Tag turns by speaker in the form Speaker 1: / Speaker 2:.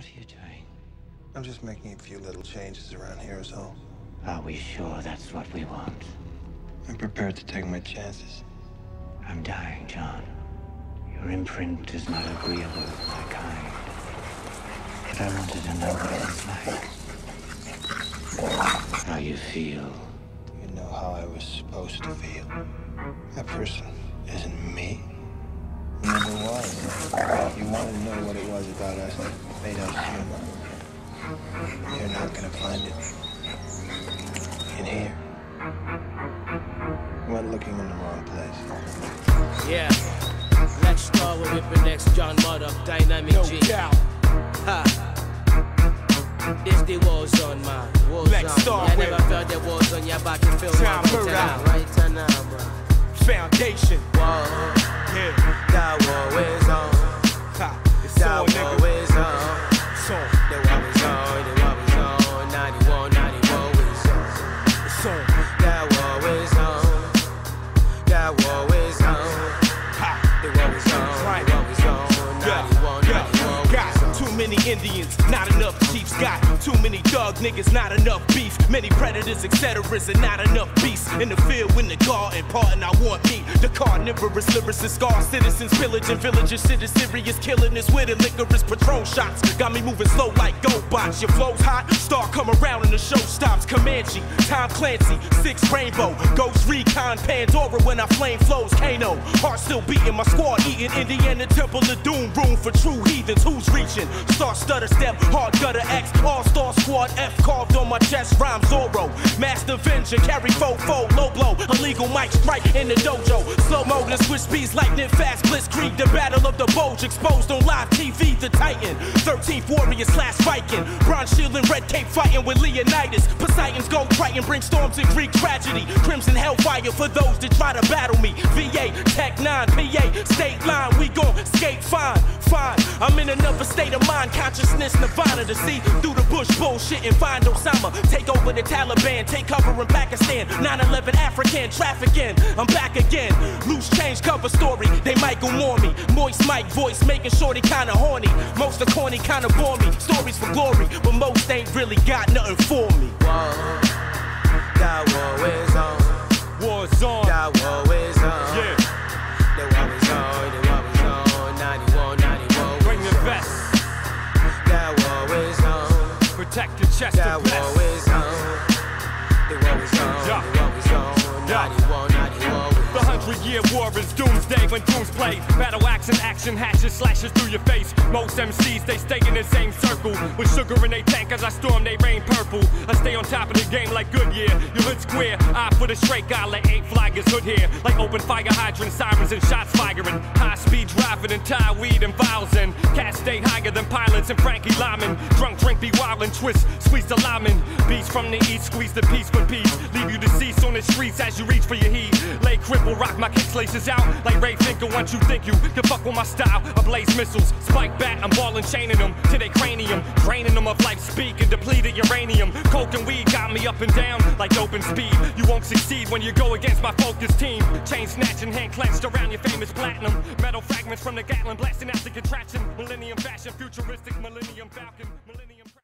Speaker 1: What are you doing?
Speaker 2: I'm just making a few little changes around here is all.
Speaker 1: Are we sure that's what we want?
Speaker 2: I'm prepared to take my chances.
Speaker 1: I'm dying, John. Your imprint is not agreeable with my kind. But I wanted to know what it's like. How you feel.
Speaker 2: You know how I was supposed to feel. That person isn't me. Never was. You want to know what it was about us that made us human. You're not gonna find it in here. You went looking in the wrong place.
Speaker 3: Yeah. Let's start with Whipping X, John Muddock, Dynamic
Speaker 4: No
Speaker 3: G.
Speaker 4: doubt.
Speaker 3: Ha. This the war zone, man. War
Speaker 4: Let's
Speaker 3: zone.
Speaker 4: start
Speaker 3: I
Speaker 4: with-
Speaker 3: never felt the war zone. You're about to feel
Speaker 4: Time
Speaker 3: my right
Speaker 4: Murdoch.
Speaker 3: now, right now, bro.
Speaker 4: Foundation.
Speaker 3: Whoa.
Speaker 4: Indians, not enough chiefs. Got too many thug niggas, not enough beef. Many predators, etc. and not enough beasts. In the field when the garden parting, I want me. The carnivorous lyricist, scar citizens, pillaging villages. Shit is serious, killing this with a licorice patrol shots. Got me moving slow like GoBots. Your flow's hot, start come around and the show stops. Comanche, Tom Clancy, Six Rainbow, Ghost Recon, Pandora when I flame flows. Kano, heart still beating, my squad eating. Indiana Temple of Doom, room for true heathens. Who's reaching? Star stutter step, hard gutter X, all star squad F carved on my chest. Rhyme Zorro, Master Avenger, carry fofo, low blow, illegal mic strike in the dojo. Slow mo to switch speeds, lightning fast, blitzkrieg. The battle of the Bulge exposed on live TV. The Titan, 13th warrior slash Viking, bronze shield and red cape fighting with Leonidas. Poseidon's gold Triton bring storms and Greek tragedy. Crimson hellfire for those that try to battle me. VA, Tech 9, PA, state line, we gon' skate fine, fine. I'm in another state of mind, consciousness, nirvana to see through the bush bullshit and find Osama. Take over the Taliban, take cover in Pakistan. 9-11 African trafficking, I'm back again. Loose change cover story, they Michael Moore me. Moist mic voice, making sure they kinda horny. Most are corny, kinda bore me. Stories for glory, but most ain't really got nothing for me.
Speaker 3: That war is on. The war is on.
Speaker 4: Yeah.
Speaker 3: The war is on.
Speaker 4: Yeah.
Speaker 3: 91, 91
Speaker 4: The hundred year war is doomsday when dooms play. Battle axe and action hatches slashes through your face. Most MCs they stay in the same circle with sugar in they tank as I storm they rain purple. I stay on top of the game like Goodyear. Your hood square, eye for the straight guy let eight flaggers hood here. Like open fire hydrant sirens and shots firing. High speed driving and tie weed and vials and cats stay higher than pilots and Frankie Lymon. Drunk drink be wild and twist, squeeze the lineman. Beats from the east, squeeze the piece for peace. Leave you deceased on the streets as you reach for your heat. Lay cripple, rock my kicks laces out like Ray Finkle. Once you think you can fuck with my style, I blaze missiles. Spike bat, I'm balling, chaining them to their cranium. Draining them of life speak and depleted uranium. Coke and weed got me up and down like open speed. You won't succeed when you go against my focus team. Chain snatching, hand clenched around your famous platinum. Metal fragments from the Gatlin blasting out the contraption. Millennium fashion, futuristic Millennium Falcon. Millennium.